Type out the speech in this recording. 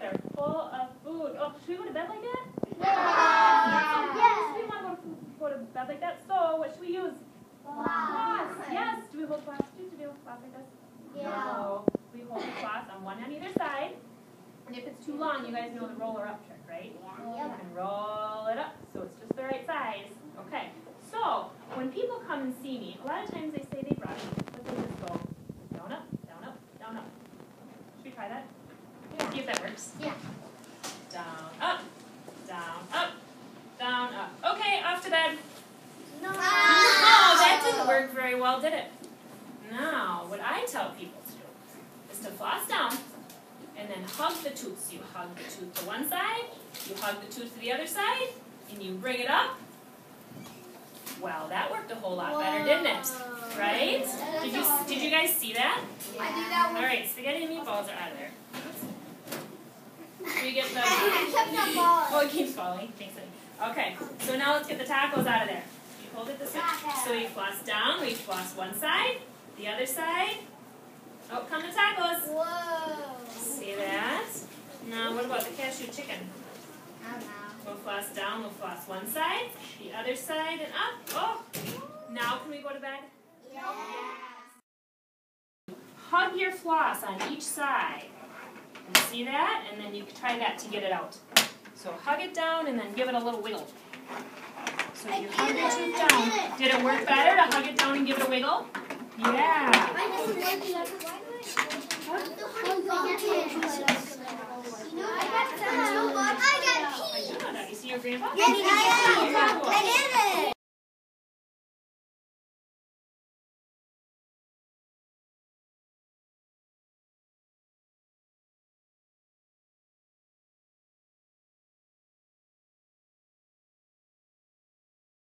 They're full of food. Oh, should we go to bed like that? Yeah. Yes, we want to go to, bed like that. So, what should we use? Floss. Yes. Do we hold floss too? Do we hold floss like this? No. We hold the floss on one on either side. And if it's too long, you guys know the roller up trick, right? Yeah. You can roll it up so it's just the right size. Okay. So, when people come and see me, a lot of times they say they brush, but they just go down, up, down, up, down, up. Should we try that? See if that works. Yeah. Down, up, down, up, down, up. Okay, off to bed. No. No, that didn't work very well, did it? Now, what I tell people to do is to floss down and then hug the tooth. So you hug the tooth to one side, you hug the tooth to the other side, and you bring it up. Well, that worked a whole lot better, didn't it? Right? Did you did you guys see that? I do that All one. right, spaghetti and meatballs are out of there. Can we get the? I kept on falling. Oh, it keeps falling. Thanks. Okay, so now let's get the tacos out of there. You hold it this way. So we floss down, we floss one side, the other side. Oh, come the tacos. Whoa. See that? Now, what about the cashew chicken? I don't know. We'll floss down, we'll floss one side, the other side, and up. Oh, now can we go to bed? Yeah. Hug your floss on each side. You see that? And then you try that to get it out. So hug it down and then give it a little wiggle. So you hug the tooth down. Did it work better to hug it down and give it a wiggle? Yeah. I got that. You see your grandpa? Yes, I am.